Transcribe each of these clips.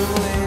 away.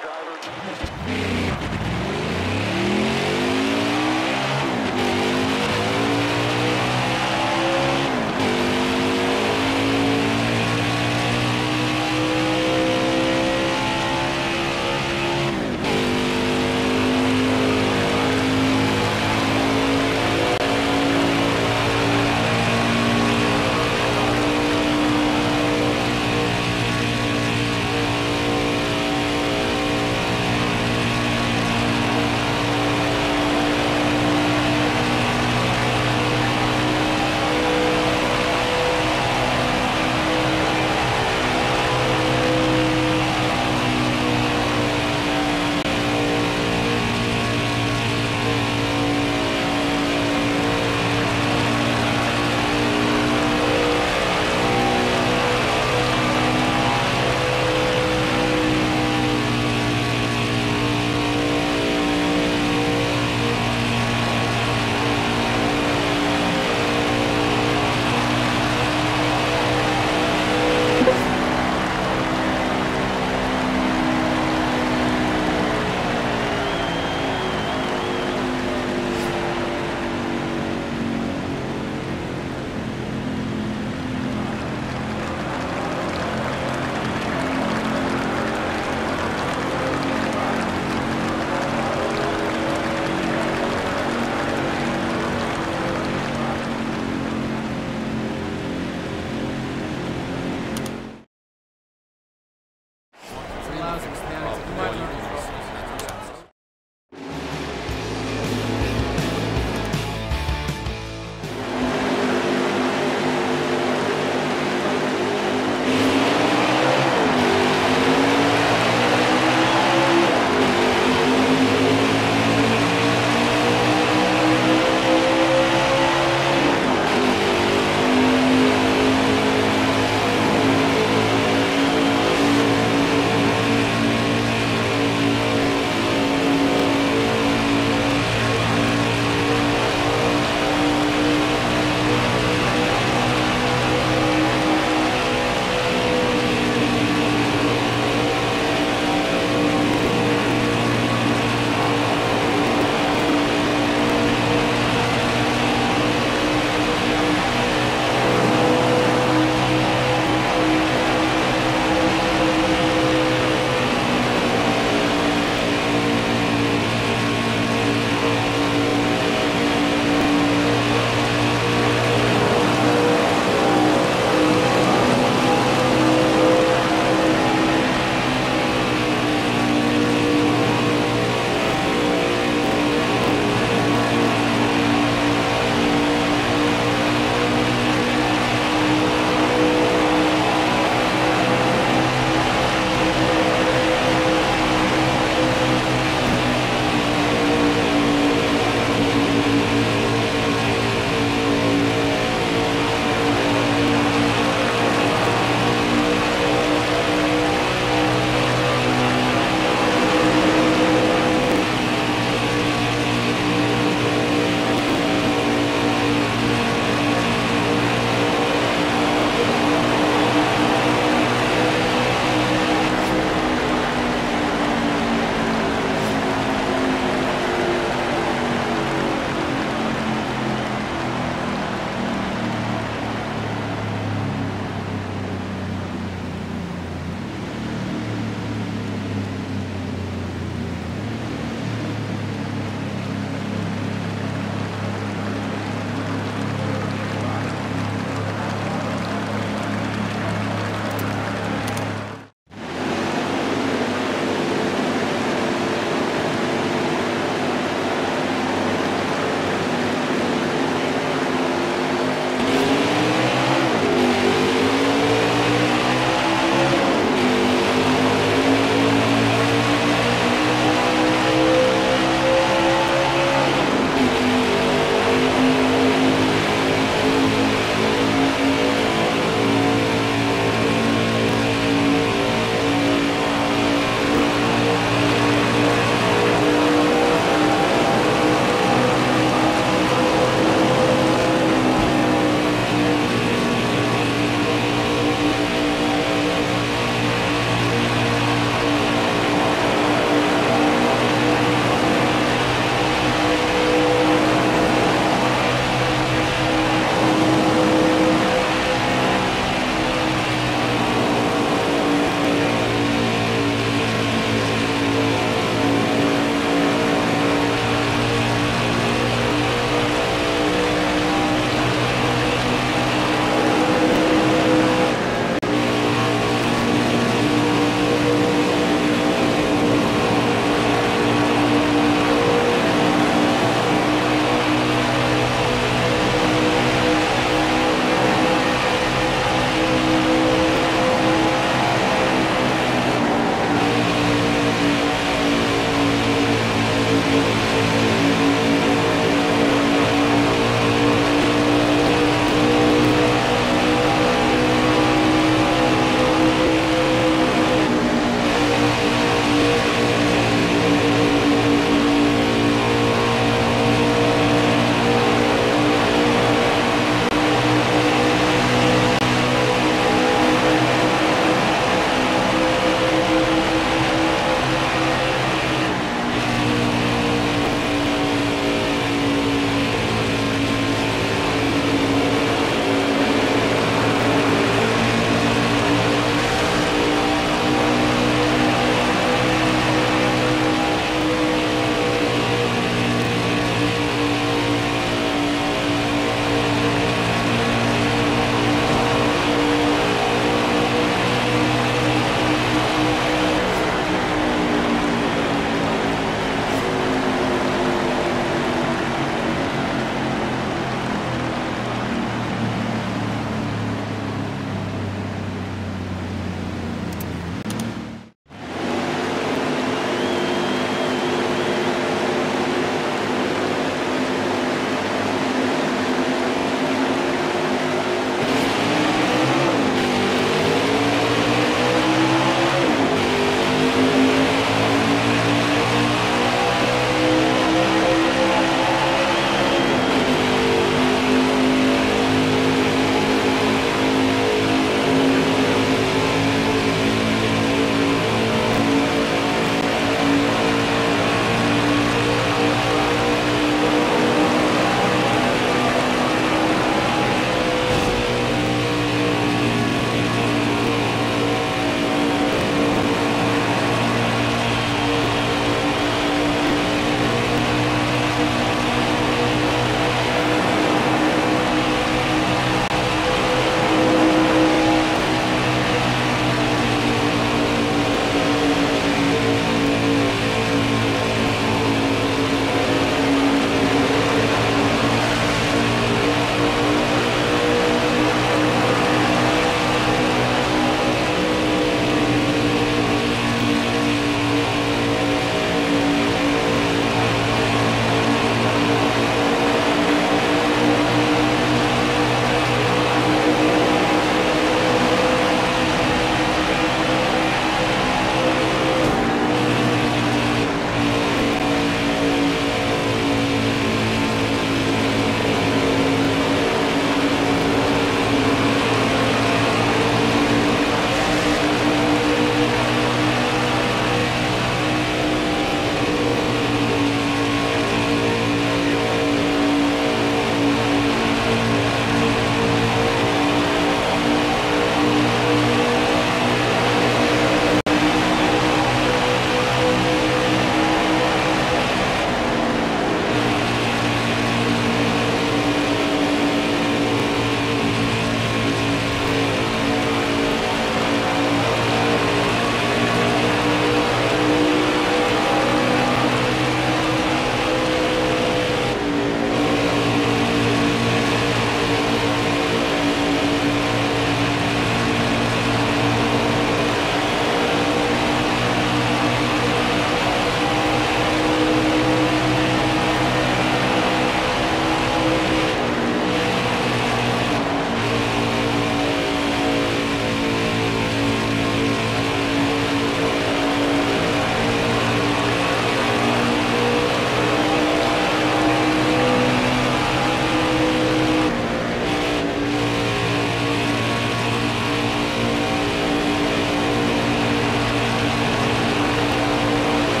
driver.